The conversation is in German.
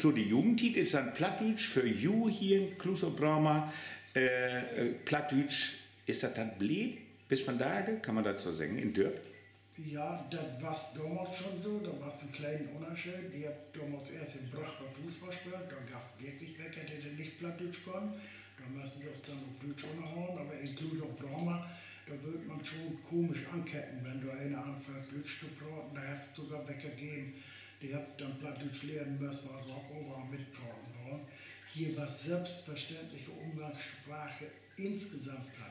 So, die Jugendtit ist dann Plattdeutsch für Ju hier in Klusobrama. Äh, äh, Plattdeutsch, ist das dann blieb? Bis von daher, kann man dazu sagen, in Dürp? Ja, das war damals schon so, da war es ein kleiner Unterschied. Ich habe damals erst in Brach bei Fußball gespielt, da gab es wirklich welche, die nicht Plattdeutsch konnten. Da müssen wir es dann auf Deutsch unterhauen, aber in Klusobrama, da wird man schon komisch anketten, wenn du eine anfängst, Deutsch zu praten. Da hat sogar welche gegeben, die habt dann Plattdeutsch lernen müssen, also auch overall mitpraten wollen. Hier war selbstverständliche Umgangssprache insgesamt Plattdeutsch.